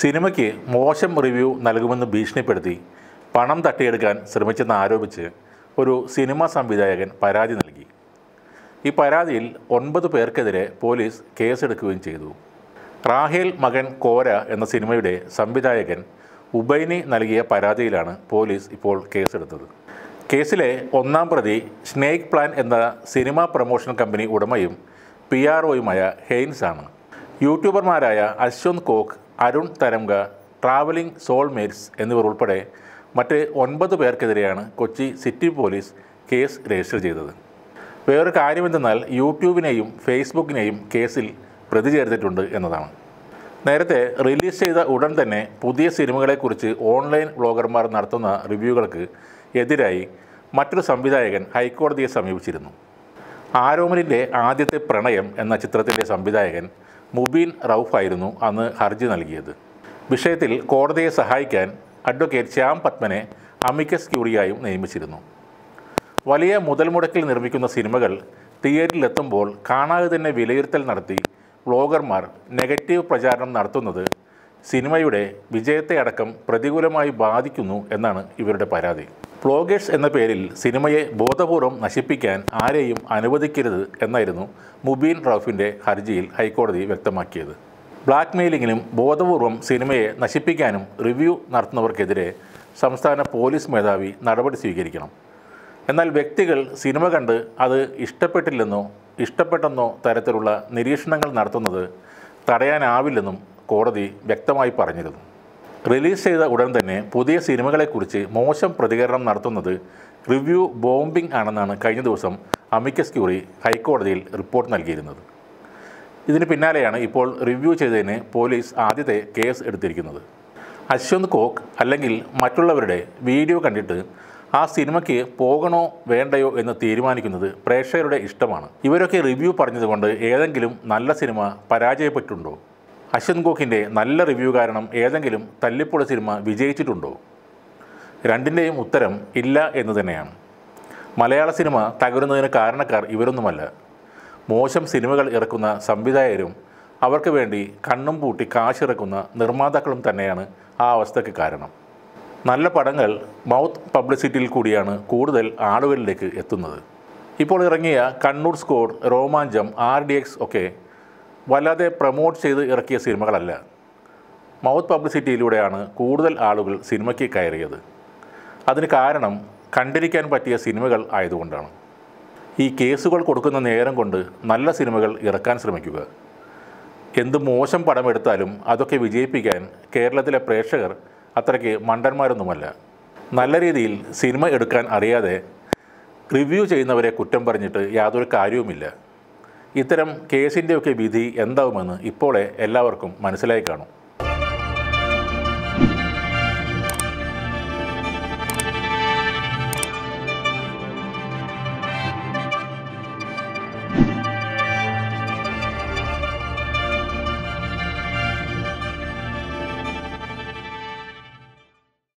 സിനിമയ്ക്ക് മോശം റിവ്യൂ നൽകുമെന്ന് ഭീഷണിപ്പെടുത്തി പണം തട്ടിയെടുക്കാൻ ശ്രമിച്ചെന്ന് ആരോപിച്ച് ഒരു സിനിമാ സംവിധായകൻ പരാതി നൽകി. ഈ പരാതിയിൽ ഒൻപത് പേർക്കെതിരെ പോലീസ് കേസെടുക്കുകയും ചെയ്തു. റാഹേൽ മകൻ കോര എന്ന സിനിമയുടെ സംവിധായകൻ ഉബൈനി നൽകിയ പരാതിയിലാണ് പോലീസ് ഇപ്പോൾ കേസെടുത്തത്. കേസിലെ ഒന്നാം പ്രതി സ്നേക്ക് പ്ലാൻ എന്ന സിനിമാ പ്രൊമോഷൻ കമ്പനി ഉടമയും പി ആർ ഒയുമായ ഹെയ്ൻസ് ആണ് യൂട്യൂബർമാരായ അശ്വന്ത് കോക്ക് അരുൺ തരംഗ ട്രാവലിംഗ് സോൾമേറ്റ്സ് എന്നിവർ ഉൾപ്പെടെ മറ്റ് ഒൻപത് പേർക്കെതിരെയാണ് Kochi city police case register ചെയ്തത്. വേറൊരു കാര്യമെന്തെന്നാൽ യൂട്യൂബിനെയും ഫേസ്ബുക്കിനെയും കേസിൽ പ്രതി ചേർത്തിട്ടുണ്ട് എന്നതാണ്. നേരത്തെ റിലീസ് ചെയ്ത ഉടൻ തന്നെ പുതിയ സിനിമകളെക്കുറിച്ച് ഓൺലൈൻ വ്ളോഗർമാർ നടത്തുന്ന റിവ്യൂകൾക്ക് എതിരായി മറ്റൊരു സംവിധായകൻ ഹൈക്കോടതിയെ സമീപിച്ചിരുന്നു. ആരോമലിന്റെ ആദ്യത്തെ പ്രണയം എന്ന ചിത്രത്തിന്റെ സംവിധായകൻ മുബീൻ റൌഫായിരുന്നു അന്ന് ഹർജി നൽകിയത്. വിഷയത്തിൽ കോടതിയെ സഹായിക്കാൻ അഡ്വക്കേറ്റ് ശ്യാം പത്മനെ അമിക്കസ് ക്യൂറിയായും നിയമിച്ചിരുന്നു. വലിയ മുതൽ മുടക്കിൽ നിർമ്മിക്കുന്ന സിനിമകൾ തിയേറ്ററിലെത്തുമ്പോൾ കാണാതെ തന്നെ വിലയിരുത്തൽ നടത്തി വ്ളോഗർമാർ നെഗറ്റീവ് പ്രചാരണം നടത്തുന്നത് സിനിമയുടെ വിജയത്തെ അടക്കം പ്രതികൂലമായി ബാധിക്കുന്നു എന്നാണ് ഇവരുടെ പരാതി. പ്ലോഗേഴ്സ് എന്ന പേരിൽ സിനിമയെ ബോധപൂർവം നശിപ്പിക്കാൻ ആരെയും അനുവദിക്കരുത് എന്നായിരുന്നു മുബീൻ റൌഫിന്റെ ഹർജിയിൽ ഹൈക്കോടതി വ്യക്തമാക്കിയത്. ബ്ലാക്ക് മെയിലിങ്ങിനും ബോധപൂർവം സിനിമയെ നശിപ്പിക്കാനും റിവ്യൂ നടത്തുന്നവർക്കെതിരെ സംസ്ഥാന പോലീസ് മേധാവി നടപടി സ്വീകരിക്കണം. എന്നാൽ വ്യക്തികൾ സിനിമ കണ്ട് അത് ഇഷ്ടപ്പെട്ടില്ലെന്നോ ഇഷ്ടപ്പെട്ടെന്നോ തരത്തിലുള്ള നിരീക്ഷണങ്ങൾ നടത്തുന്നത് തടയാനാവില്ലെന്നും കോടതി വ്യക്തമായി പറഞ്ഞിരുന്നു റിലീസ് ചെയ്ത ഉടൻ തന്നെ പുതിയ സിനിമകളെക്കുറിച്ച് മോശം പ്രതികരണം നടത്തുന്നത് റിവ്യൂ ബോംബിംഗ് ആണെന്നാണ് കഴിഞ്ഞ ദിവസം അമിക്കസ് ക്യൂറി ഹൈക്കോടതിയിൽ റിപ്പോർട്ട് നൽകിയിരുന്നത്. ഇതിന് പിന്നാലെയാണ് ഇപ്പോൾ റിവ്യൂ ചെയ്തതിന് പോലീസ് ആദ്യത്തെ കേസ് എടുത്തിരിക്കുന്നത്. അശ്വന്ത് കോക്ക് അല്ലെങ്കിൽ മറ്റുള്ളവരുടെ വീഡിയോ കണ്ടിട്ട് ആ സിനിമയ്ക്ക് പോകണോ വേണ്ടയോ എന്ന് തീരുമാനിക്കുന്നത് പ്രേക്ഷകരുടെ ഇഷ്ടമാണ്. ഇവരൊക്കെ റിവ്യൂ പറഞ്ഞതുകൊണ്ട് ഏതെങ്കിലും നല്ല സിനിമ പരാജയപ്പെട്ടിട്ടുണ്ടോ? അശ്വന്ത് കോക്കിന്റെ നല്ല റിവ്യൂ കാരണം ഏതെങ്കിലും തല്ലിപ്പൊളി സിനിമ വിജയിച്ചിട്ടുണ്ടോ? രണ്ടിന്റെയും ഉത്തരം ഇല്ല എന്ന് തന്നെയാണ്. മലയാള സിനിമ തകരുന്നതിന് കാരണക്കാർ ഇവരൊന്നുമല്ല. മോശം സിനിമകൾ ഇറക്കുന്ന സംവിധായകരും അവർക്ക് വേണ്ടി കണ്ണും പൂട്ടി കാശിറക്കുന്ന നിർമ്മാതാക്കളും തന്നെയാണ് ആ അവസ്ഥയ്ക്ക് കാരണം. നല്ല പടങ്ങൾ മൗത്ത് പബ്ലിസിറ്റിയിൽ കൂടിയാണ് കൂടുതൽ ആളുകളിലേക്ക് എത്തുന്നത്. ഇപ്പോൾ ഇറങ്ങിയ Kannur squad Romancham R D X ഒക്കെ വല്ലാതെ പ്രമോട്ട് ചെയ്ത് ഇറക്കിയ സിനിമകളല്ല. മൗത്ത് പബ്ലിസിറ്റിയിലൂടെയാണ് കൂടുതൽ ആളുകൾ സിനിമയ്ക്ക് കയറിയത്. അതിന് കാരണം കണ്ടിരിക്കാൻ പറ്റിയ സിനിമകൾ ആയതുകൊണ്ടാണ്. ഈ കേസുകൾ കൊടുക്കുന്ന നേരം കൊണ്ട് നല്ല സിനിമകൾ ഇറക്കാൻ ശ്രമിക്കുക. എന്ത് മോശം പടം എടുത്താലും അതൊക്കെ വിജയിപ്പിക്കാൻ കേരളത്തിലെ പ്രേക്ഷകർ അത്രയ്ക്ക് മണ്ടന്മാരൊന്നുമല്ല. നല്ല രീതിയിൽ സിനിമ എടുക്കാൻ അറിയാതെ റിവ്യൂ ചെയ്യുന്നവരെ കുറ്റം പറഞ്ഞിട്ട് യാതൊരു കാര്യവുമില്ല. ഇത്തരം കേസിന്റെയൊക്കെ വിധി എന്താവുമെന്ന് ഇപ്പോഴേ എല്ലാവർക്കും മനസ്സിലായി കാണും.